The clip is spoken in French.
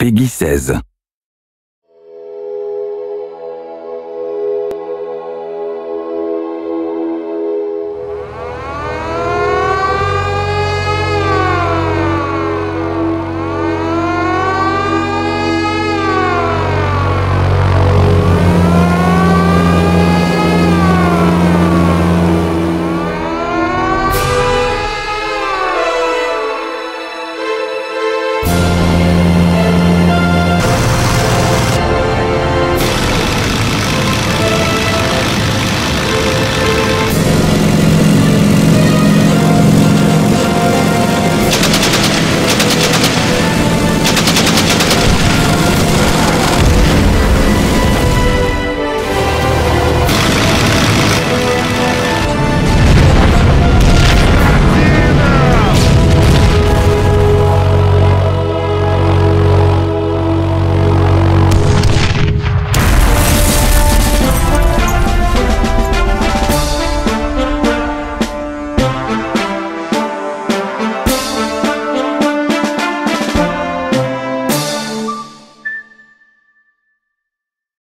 Peggy 16.